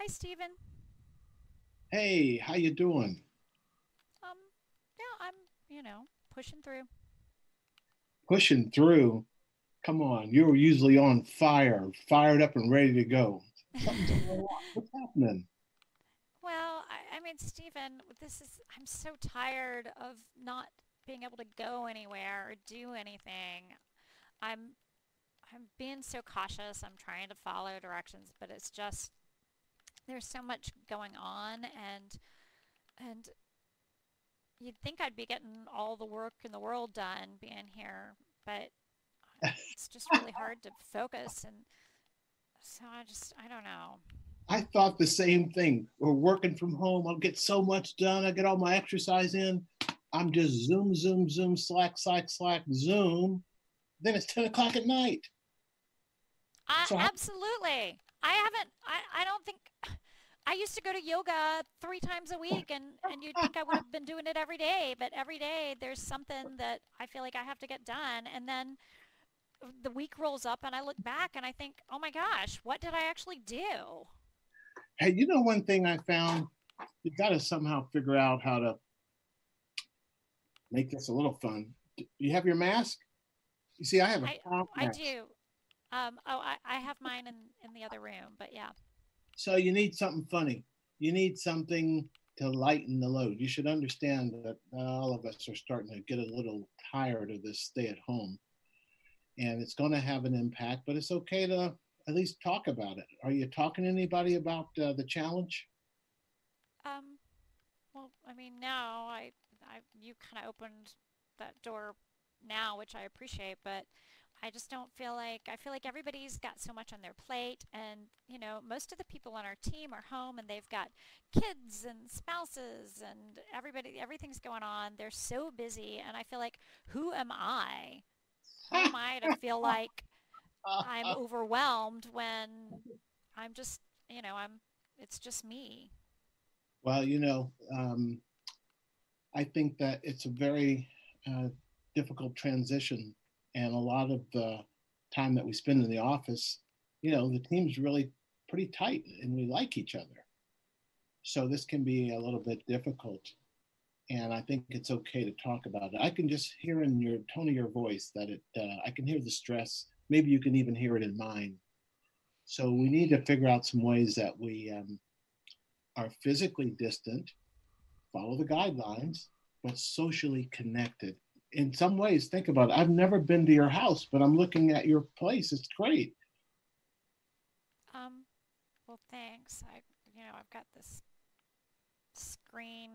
Hi, Stephen. Hey, how you doing? Um, yeah, I'm, you know, pushing through. Pushing through. Come on, you're usually on fire, fired up and ready to go. Something's going on. What's happening? Well, I, I mean, Stephen, this is, I'm so tired of not being able to go anywhere or do anything. I'm, I'm being so cautious. I'm trying to follow directions, but it's just, there's so much going on and, and you'd think I'd be getting all the work in the world done being here, but it's just really hard to focus and so I just I don't know. I thought the same thing. We're working from home. I'll get so much done. I get all my exercise in. I'm just zoom, zoom, zoom, slack, slack, slack, zoom. Then it's 10 o'clock at night. I, So absolutely. I haven't I, I don't think I used to go to yoga three times a week and, and you'd think I would have been doing it every day, but every day there's something that I feel like I have to get done and then the week rolls up and I look back and I think, oh my gosh, what did I actually do? Hey, you know one thing I found? You got to somehow figure out how to make this a little fun. D- You have your mask? You see, I have a I, I do. Um, oh, I, I have mine in, in the other room, but yeah. So you need something funny. You need something to lighten the load. You should understand that all of us are starting to get a little tired of this stay at home. And it's going to have an impact, but it's okay to at least talk about it. Are you talking to anybody about uh, the challenge? Um, well, I mean, now I, I, you kind of opened that door now, which I appreciate, but I just don't feel like, I feel like everybody's got so much on their plate and, you know, most of the people on our team are home and they've got kids and spouses and everybody, everything's going on. They're so busy and I feel like, who am I? Who am I to feel like I'm overwhelmed when I'm just, you know, I'm, it's just me. Well, you know, um, I think that it's a very uh, difficult transition, and a lot of the time that we spend in the office, you know, the team's really pretty tight, and we like each other. So this can be a little bit difficult, and I think it's okay to talk about it. I can just hear in your tone of your voice that it. Uh, I can hear the stress. Maybe you can even hear it in mine. So we need to figure out some ways that we. Um, are physically distant, follow the guidelines, but socially connected. In some ways, think about it. I've never been to your house, but I'm looking at your place. It's great. Um, well, thanks. I, you know, I've got this screen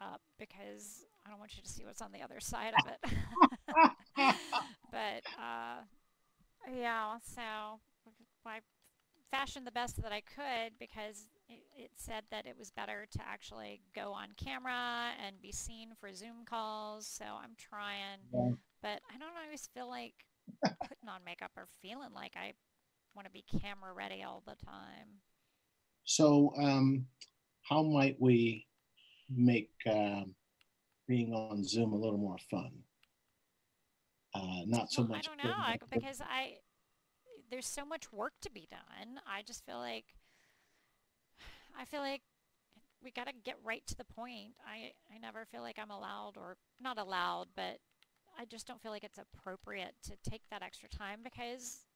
up because I don't want you to see what's on the other side of it. But, uh, yeah, so I fashioned the best that I could because it, it said that it was better to actually go on camera and be seen for Zoom calls. So I'm trying, Yeah. but I don't always feel like putting on makeup or feeling like I want to be camera ready all the time. So, um, how might we make um, being on Zoom a little more fun? Uh, not so Well, I much. don't know because I there's so much work to be done. I just feel like I feel like we got to get right to the point. I I never feel like I'm allowed or not allowed, but I just don't feel like it's appropriate to take that extra time because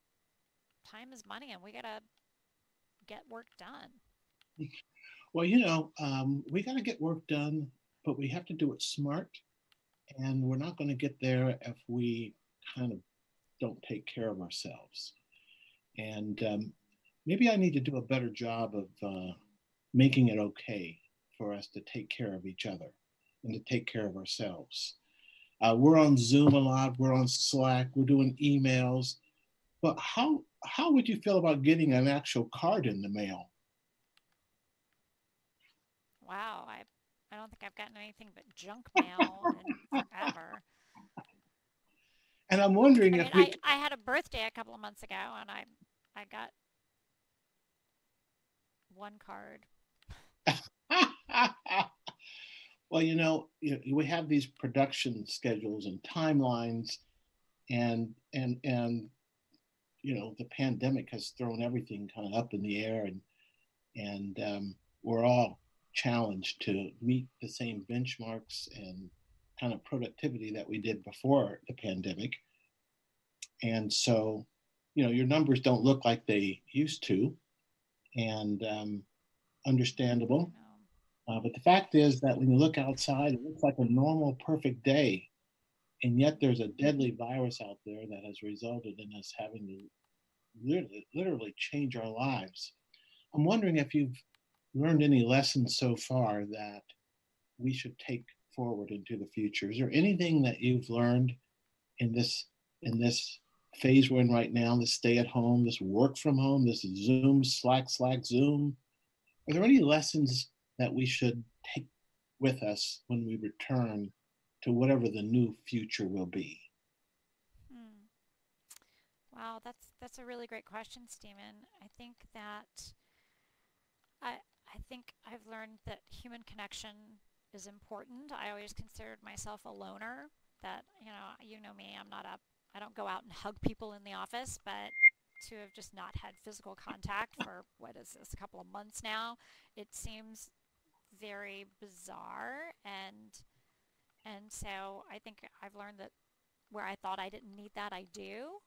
time is money and we got to get work done. Well, you know, um, we got to get work done, but we have to do it smart. And we're not going to get there if we kind of don't take care of ourselves. And um, maybe I need to do a better job of uh, making it okay for us to take care of each other and to take care of ourselves. Uh, we're on Zoom a lot. We're on Slack. We're doing emails. But how how would you feel about getting an actual card in the mail? Wow, I I don't think I've gotten anything but junk mail forever. And I'm wondering I if mean, we I, I had a birthday a couple of months ago and I I got one card. well, you know, we have these production schedules and timelines, and and and you know, the pandemic has thrown everything kind of up in the air, and and um, we're all challenged to meet the same benchmarks and kind of productivity that we did before the pandemic. And so, you know, your numbers don't look like they used to, and um, understandable. Uh, but the fact is that when you look outside, it looks like a normal, perfect day. And yet there's a deadly virus out there that has resulted in us having to literally, literally change our lives. I'm wondering if you've learned any lessons so far that we should take forward into the future. Is there anything that you've learned in this in this phase we're in right now, this stay at home, this work from home, this Zoom, Slack, Slack, Zoom? Are there any lessons that we should take with us when we return to whatever the new future will be? Hmm. Wow, that's that's a really great question, Stephen. I think that I I think I've learned that human connection is important. I always considered myself a loner. That you know, you know me. I'm not a. I don't go out and hug people in the office, but to have just not had physical contact for what is this a couple of months now, it seems very bizarre and and so I think I've learned that where I thought I didn't need that, I do.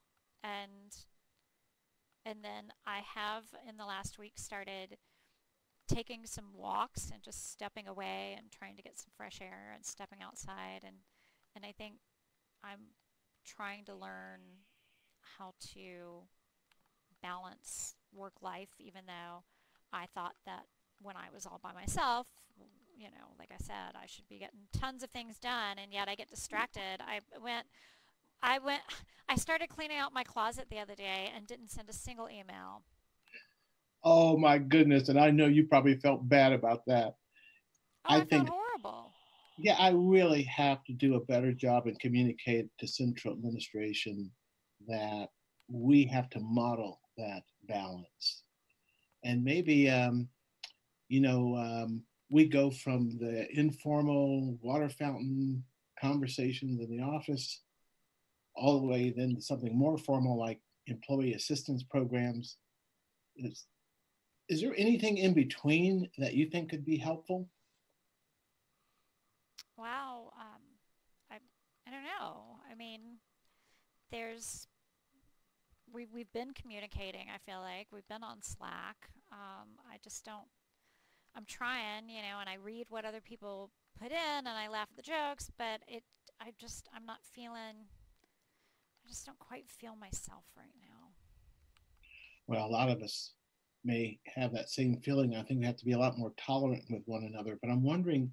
And and then I have in the last week started taking some walks and just stepping away and trying to get some fresh air and stepping outside and and I think I'm trying to learn how to balance work life even though I thought that when I was all by myself you know, like I said, I should be getting tons of things done, and yet I get distracted. I went, I went, I started cleaning out my closet the other day and didn't send a single email. Oh my goodness! And I know you probably felt bad about that. Oh, I, I think horrible. Yeah, I really have to do a better job and communicate to central administration that we have to model that balance, and maybe um, you know um, we go from the informal water fountain conversations in the office all the way then to something more formal like employee assistance programs. Is, is there anything in between that you think could be helpful? Wow. Um, I, I don't know. I mean, there's, we, we've been communicating, I feel like. We've been on Slack. Um, I just don't I'm trying, you know, and I read what other people put in and I laugh at the jokes, but it I just I'm not feeling I just don't quite feel myself right now. Well, a lot of us may have that same feeling. I think we have to be a lot more tolerant with one another, but I'm wondering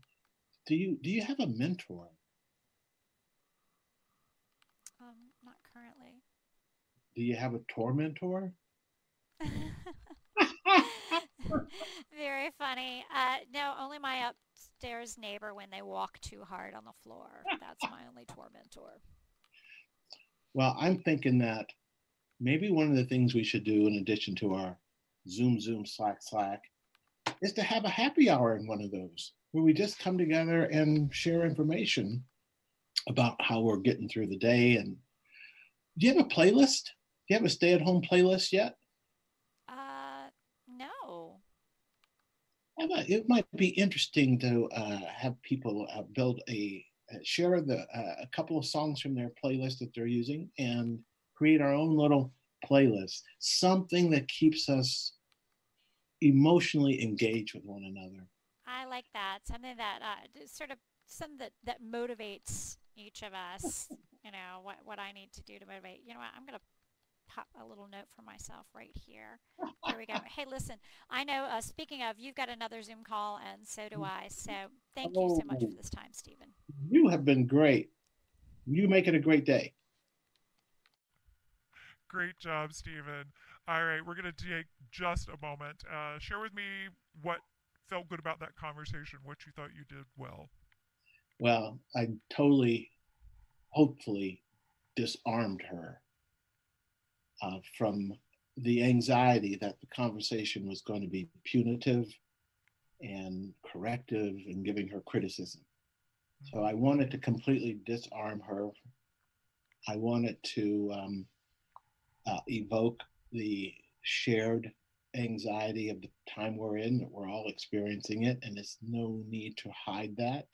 do you do you have a mentor? Um, not currently. Do you have a tormentor? Very funny. Uh, no, only my upstairs neighbor when they walk too hard on the floor. That's my only tormentor. Well, I'm thinking that maybe one of the things we should do in addition to our Zoom, Zoom, Slack, Slack is to have a happy hour in one of those where we just come together and share information about how we're getting through the day. And do you have a playlist? Do you have a stay at home playlist yet? It might be interesting to uh, have people uh, build a uh, share the uh, a couple of songs from their playlist that they're using and create our own little playlist something that keeps us emotionally engaged with one another. I like that something that uh, sort of something that that motivates each of us you know what what i need to do to motivate you know what i'm gonna pop a little note for myself right here. There we go. Hey, listen, I know, uh, speaking of, you've got another Zoom call, and so do I. So thank you so much for this time, Stephen. You have been great. You make it a great day. Great job, Stephen. All right, we're going to take just a moment. Uh, share with me what felt good about that conversation, what you thought you did well. Well, I totally, hopefully, disarmed her uh, from the anxiety that the conversation was going to be punitive and corrective and giving her criticism. So I wanted to completely disarm her. I wanted to um, uh, evoke the shared anxiety of the time we're in, that we're all experiencing it, and there's no need to hide that.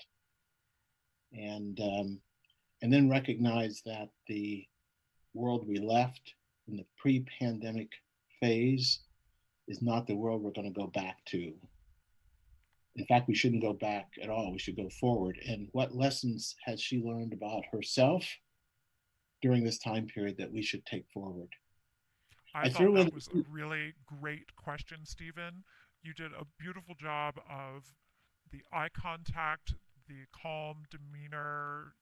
And um, and then recognize that the world we left in the pre-pandemic phase is not the world we're going to go back to. In fact, we shouldn't go back at all. We should go forward. And what lessons has she learned about herself during this time period that we should take forward? I, I thought that was a really great question, Stephen. You did a beautiful job of the eye contact, the calm demeanor,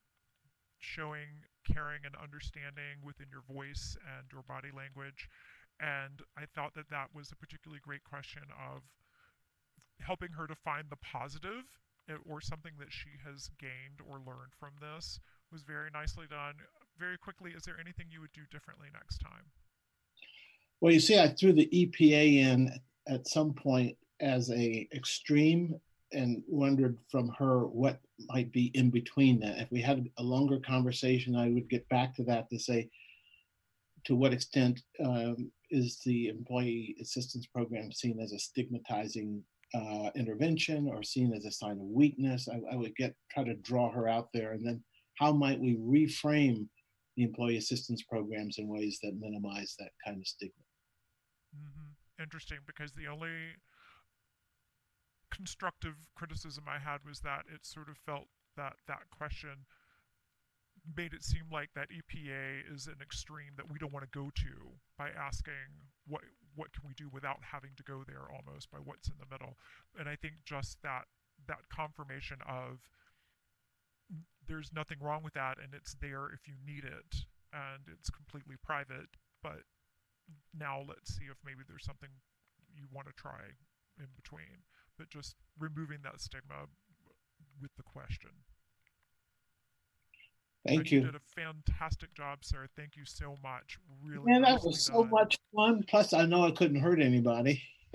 showing caring and understanding within your voice and your body language. And I thought that that was a particularly great question of helping her to find the positive eh, or something that she has gained or learned from this was very nicely done. Very quickly, is there anything you would do differently next time? Well, you see, I threw the EPA in at some point as a extreme and wondered from her what might be in between that. If we had a longer conversation, I would get back to that to say, to what extent um, is the employee assistance program seen as a stigmatizing uh, intervention or seen as a sign of weakness? I, I, would get try to draw her out there, and then how might we reframe the employee assistance programs in ways that minimize that kind of stigma? Mm-hmm. Interesting, because the only constructive criticism I had was that it sort of felt that that question made it seem like that EPA is an extreme that we don't want to go to by asking what what can we do without having to go there almost by what's in the middle. And I think just that that confirmation of there's nothing wrong with that and it's there if you need it and it's completely private, but now let's see if maybe there's something you want to try in between but just removing that stigma with the question. Thank you. You did a fantastic job, sir. Thank you so much. Really. Man, that was so done. much fun. Plus, I know I couldn't hurt anybody.